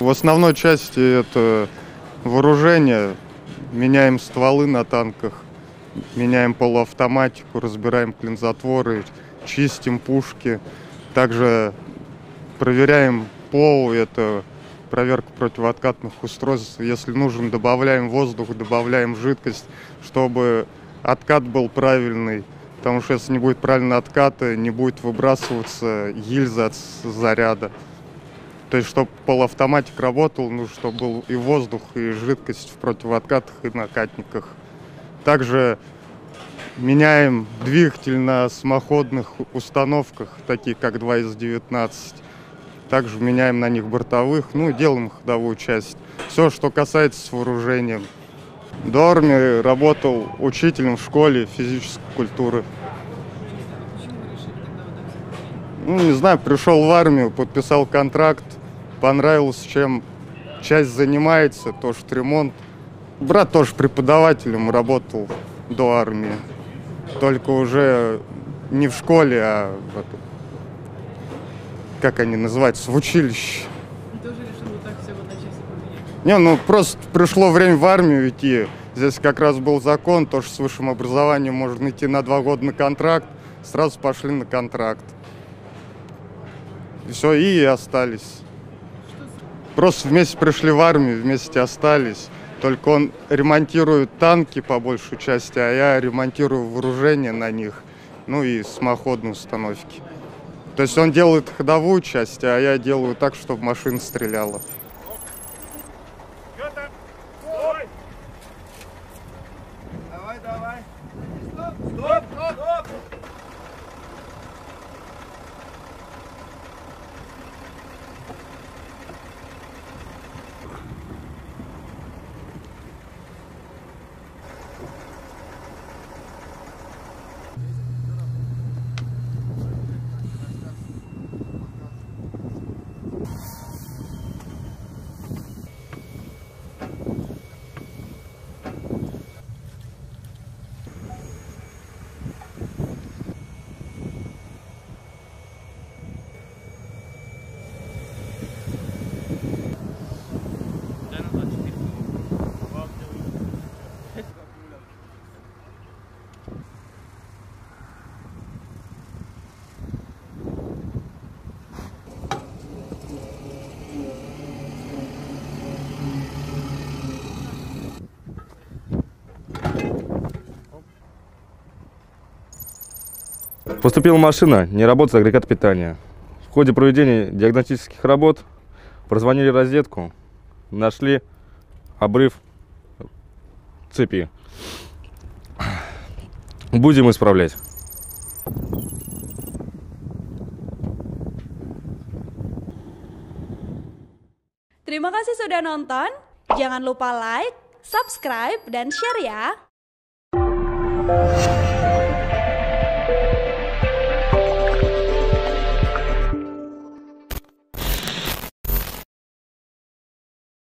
В основной части это вооружение. Меняем стволы на танках, меняем полуавтоматику, разбираем клинзатворы, чистим пушки. Также проверяем пол, это проверка противооткатных устройств. Если нужен, добавляем воздух, добавляем жидкость, чтобы откат был правильный. Потому что если не будет правильного отката, не будет выбрасываться гильза от заряда. То есть, чтобы полуавтоматик работал, ну, чтобы был и воздух, и жидкость в противооткатах и накатниках. Также меняем двигатель на самоходных установках, такие как 2 из 19. Также меняем на них бортовых, ну, делаем ходовую часть. Все, что касается с вооружением. До армии работал учителем в школе физической культуры. Ну, не знаю, пришел в армию, подписал контракт, понравилось, чем часть занимается, тоже ремонт. Брат тоже преподавателем работал до армии, только уже не в школе, а в этом, как они называются, в училище. И тоже решил вот так все в одночасье поменять. Не, ну просто пришло время в армию идти. Здесь как раз был закон, то, что с высшим образованием можно идти на два года на контракт. Сразу пошли на контракт. И все, и остались. Просто вместе пришли в армию, вместе остались. Только он ремонтирует танки по большей части, а я ремонтирую вооружение на них, ну и самоходные установки. То есть он делает ходовую часть, а я делаю так, чтобы машина стреляла. Давай, давай. Стоп, стоп, стоп. Поступила машина, не работает агрегат питания. В ходе проведения диагностических работ прозвонили розетку, нашли обрыв цепи. Будем исправлять. Terima kasih sudah nonton. Jangan lupa like, subscribe, dan share ya.